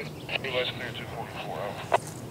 New license 244 out.